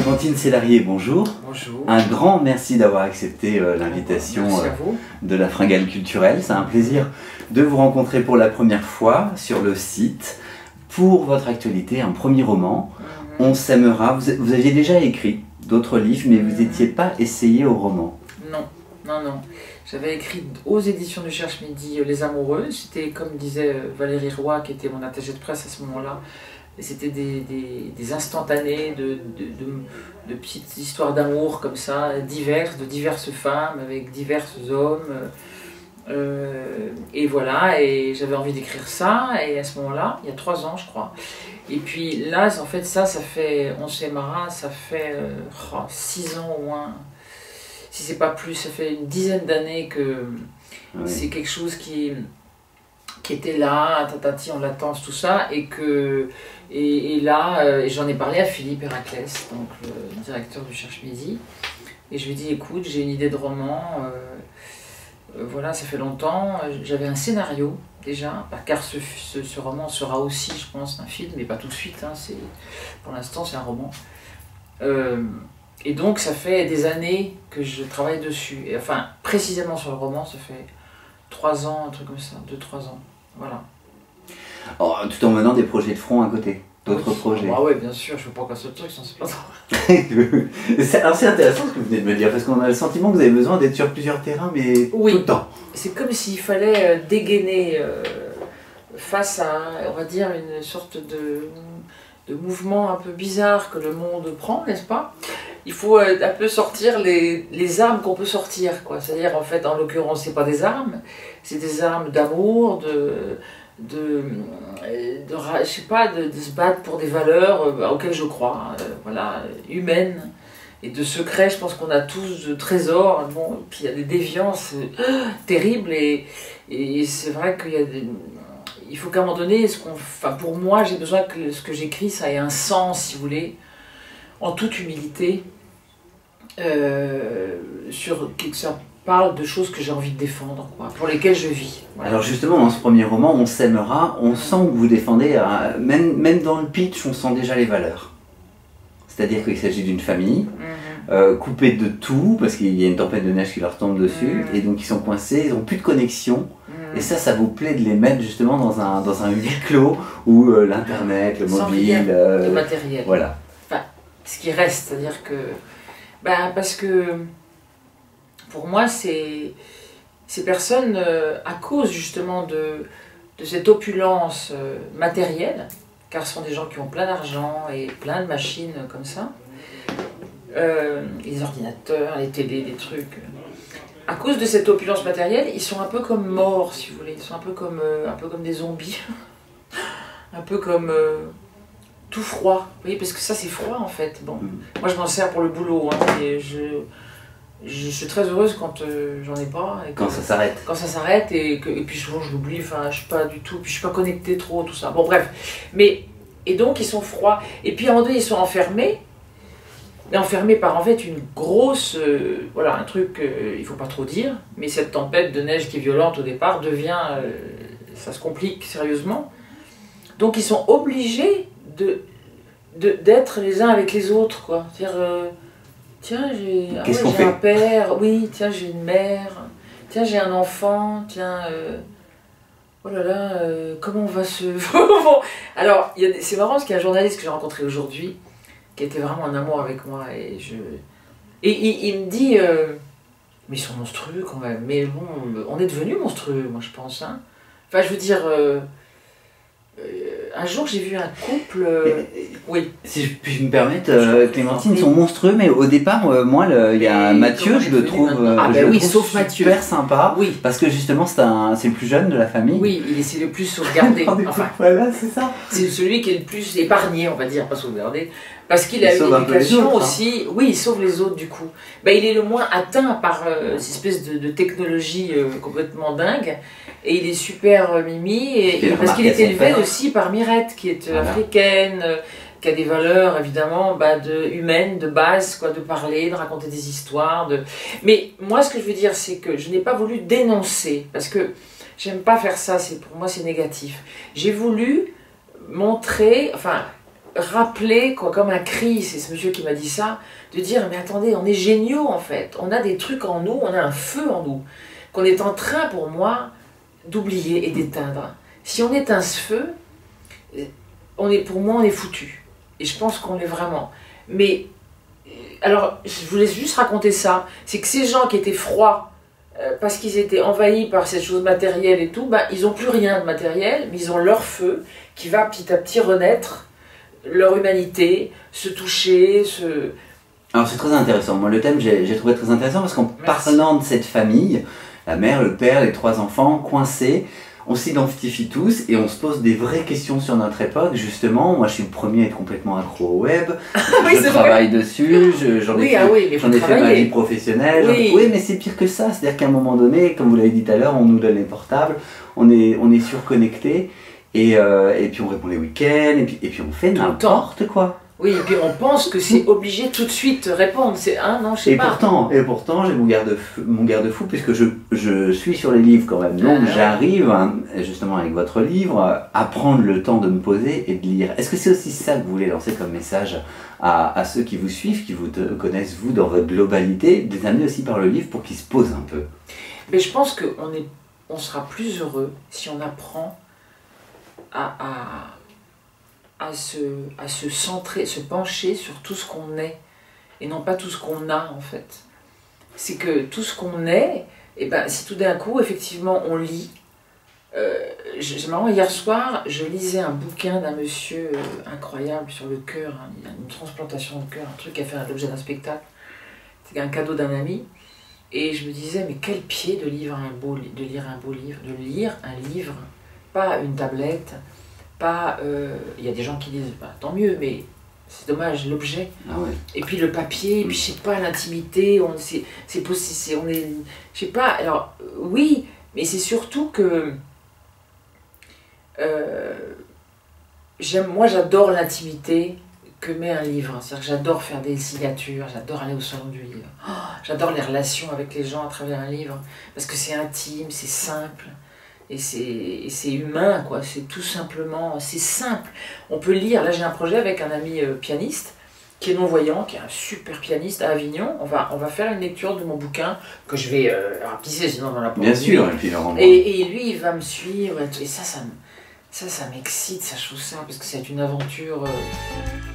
Clémentine Célarier, bonjour. Bonjour. Un grand merci d'avoir accepté euh, l'invitation euh, de la Fringale culturelle. C'est un plaisir de vous rencontrer pour la première fois sur le site pour votre actualité, un premier roman. On s'aimera. Vous, vous aviez déjà écrit d'autres livres, mais vous n'étiez pas essayé au roman. Non, non, non. J'avais écrit aux éditions du Cherche Midi euh, Les Amoureux. C'était, comme disait Valérie Roy, qui était mon attachée de presse à ce moment-là, et c'était des, des, des instantanés de, de, de- de petites histoires d'amour comme ça, diverses, de diverses femmes, avec divers hommes. euh, et voilà, et j'avais envie d'écrire ça, et à ce moment-là, il y a trois ans, je crois. Et puis là, en fait, ça, ça fait, on s'aimera, ça fait euh, oh, six ans au moins, si c'est pas plus, ça fait une dizaine d'années que Oui. c'est quelque chose qui, était là, tatati, on l'attend, tout ça, et que et, là, euh, j'en ai parlé à Philippe Héraclès, donc le directeur du Cherche Midi, et je lui ai dit, écoute, j'ai une idée de roman, euh, euh, voilà, ça fait longtemps, euh, j'avais un scénario déjà, bah, car ce, ce, roman sera aussi, je pense, un film, mais pas tout de suite, hein, pour l'instant c'est un roman. Et donc ça fait des années que je travaille dessus, et enfin précisément sur le roman, ça fait trois ans, un truc comme ça, deux, trois ans, voilà. Oh, tout en menant des projets de front à côté, d'autres Oui. projets. Ah ouais, bien sûr, je veux pas qu'un seul truc, sans se plaindre. C'est- Alors c'est intéressant ce que vous venez de me dire, parce qu'on a le sentiment que vous avez besoin d'être sur plusieurs terrains, mais Oui. tout le temps. C'est comme s'il fallait euh, dégainer euh, face à, on va dire, une sorte de, de mouvement un peu bizarre que le monde prend, n'est-ce pas? Il faut euh, un peu sortir les, les armes qu'on peut sortir. C'est-à-dire, en fait, en l'occurrence, c'est pas des armes, c'est des armes d'amour, de de, euh, je sais pas, de, se battre pour des valeurs euh, auxquelles je crois, euh, voilà, humaines. Et de secrets, je pense qu'on a tous de trésors. Bon, et puis il y a des déviances euh, terribles et, et c'est vrai qu'il y a. Il faut qu'à un moment donné, ce qu'on, enfin, pour moi, j'ai besoin que ce que j'écris, ça ait un sens, si vous voulez, en toute humilité, euh, sur, ça parle de choses que j'ai envie de défendre, quoi, pour lesquelles je vis. Voilà. Alors justement, dans ce premier roman, On s'aimera, on sent que vous défendez, euh, même, même dans le pitch, on sent déjà les valeurs. C'est-à-dire qu'il s'agit d'une famille Mhm. euh, coupée de tout, parce qu'il y a une tempête de neige qui leur tombe dessus, Mm. et donc ils sont coincés, ils n'ont plus de connexion. Mhm. Et ça, ça vous plaît de les mettre justement dans un, dans un huis clos où euh, l'Internet, le Sans mobile... rien de matériel. voilà. Ce qui reste, c'est-à-dire que, ben, parce que pour moi, c'est ces personnes, euh, à cause justement de, de cette opulence euh, matérielle, car ce sont des gens qui ont plein d'argent et plein de machines comme ça, euh, les ordinateurs, les télés, les trucs. À cause de cette opulence matérielle, ils sont un peu comme morts, si vous voulez. Ils sont un peu comme, un peu comme des zombies. un peu comme tout froid. Vous voyez, parce que ça, c'est froid en fait. Bon, Mm. moi, je m'en sers pour le boulot. hein, et je, je suis très heureuse quand euh, j'en ai pas. Et Quand ça s'arrête. quand ça s'arrête et, que, et puis souvent je l'oublie, enfin je suis pas du tout, puis je suis pas connectée trop, tout ça. Bon bref, mais et donc ils sont froids. Et puis à un moment donné ils sont enfermés, mais enfermés par en fait une grosse, euh, voilà un truc qu'il faut pas trop dire, mais cette tempête de neige qui est violente au départ devient, euh, ça se complique sérieusement. Donc ils sont obligés de d'être les uns avec les autres quoi. C'est-à-dire euh, tiens j'ai ah ouais, un père, oui tiens j'ai une mère. Tiens, j'ai un enfant, tiens, euh, oh là là, euh, comment on va se... Bon, Alors, il y a des- c'est marrant parce qu'il y a un journaliste que j'ai rencontré aujourd'hui qui était vraiment en amour avec moi et je... Et il, il me dit, mais ils sont monstrueux quand même, mais bon, on est devenus monstrueux, moi je pense. Hein. Enfin, je veux dire, un jour j'ai vu un couple... euh, oui, Si je puis me permettre, euh, Clémentine, ils sont monstrueux, mais au départ, euh, moi, le- il y a Mais Mathieu, comment je le est trouve, maintenant euh, Ah, je ben le oui, trouve sauf Mathieu. super sympa, oui, parce que justement, c'est un- c'est le plus jeune de la famille. oui, il essaie le plus sauvegardé. enfin, voilà, c'est ça. C'est celui qui est le plus épargné, on va dire, pas sauvegardé, parce qu'il a Il une éducation autres, hein. aussi. Oui, il sauve les autres du coup. Ben, il est le moins atteint par euh, cette espèce de, de technologie euh, complètement dingue, et il est super euh, mimi, et, et parce qu'il est élevé aussi par Mirette, qui est euh, Voilà. africaine. qui a des valeurs évidemment bah, de, humaines, de base, quoi, de parler, de raconter des histoires. De... Mais moi, ce que je veux dire, c'est que je n'ai pas voulu dénoncer, parce que j'aime pas faire ça, c'est pour moi c'est négatif. J'ai voulu montrer, enfin, rappeler, quoi, comme un cri, c'est ce monsieur qui m'a dit ça, de dire mais attendez, on est géniaux en fait, on a des trucs en nous, on a un feu en nous, qu'on est en train pour moi d'oublier et d'éteindre. Si on éteint ce feu, on est, pour moi on est foutu. Et je pense qu'on est vraiment. Mais alors, je voulais juste raconter ça, c'est que ces gens qui étaient froids, euh, parce qu'ils étaient envahis par ces choses matérielles et tout, ben, ils n'ont plus rien de matériel, mais ils ont leur feu qui va petit à petit renaître, leur humanité, se toucher, se... Alors c'est très intéressant, moi le thème j'ai trouvé très intéressant parce qu'en parlant de cette famille, la mère, le père, les trois enfants coincés, on s'identifie tous et on se pose des vraies questions sur notre époque. Justement, moi je suis le premier à être complètement accro au web. je travaille dessus, j'en ai, ah fait, ma vie professionnelle. Oui, mais c'est pire que ça. C'est-à-dire qu'à un moment donné, comme vous l'avez dit tout à l'heure, on nous donne les portables, on est, on est surconnecté et, euh, et puis on répond les week-ends et puis, et puis on fait n'importe quoi. Oui, et puis on pense que c'est obligé tout de suite de répondre. C'est un non, je sais et Pourtant, et pourtant, j'ai mon garde-fou, mon garde-fou puisque je, je, suis sur les livres quand même. Donc ah j'arrive, hein, justement avec votre livre, à prendre le temps de me poser et de lire. Est-ce que c'est aussi ça que vous voulez lancer comme message à, à ceux qui vous suivent, qui vous connaissent vous dans votre globalité, de les amener aussi par le livre pour qu'ils se posent un peu? Mais je pense qu'on on sera plus heureux si on apprend à, à à se, à se centrer, se pencher sur tout ce qu'on est et non pas tout ce qu'on a en fait. C'est que tout ce qu'on est, et eh ben, si tout d'un coup, effectivement, on lit. Euh, c'est marrant, hier soir, je lisais un bouquin d'un monsieur euh, incroyable sur le cœur, hein, une transplantation de cœur, un truc qui a fait l'objet d'un spectacle. C'était un cadeau d'un ami. Et je me disais, mais quel pied de, un beau, de lire un beau livre, de lire un livre, pas une tablette, pas. Euh, il y a des gens qui disent bah, tant mieux, mais c'est dommage, l'objet. Ah et puis le papier, et puis je sais pas, l'intimité, on, c'est, c'est possible, on est. Je sais pas, alors oui, mais c'est surtout que. Euh, j'aime, moi j'adore l'intimité que met un livre. C'est-à-dire que j'adore faire des signatures, j'adore aller au salon du livre. Oh, j'adore les relations avec les gens à travers un livre, parce que c'est intime, c'est simple et c'est humain, quoi. C'est tout simplement, c'est simple. On peut lire, là j'ai un projet avec un ami euh, pianiste qui est non-voyant, qui est un super pianiste à Avignon. On va, on va faire une lecture de mon bouquin que je vais euh, rapisser sinon dans la Bien sûr, et, puis, et, et, lui il va me suivre, et, ça, ça, ça, ça m'excite, ça, je trouve ça, parce que c'est une aventure. Euh,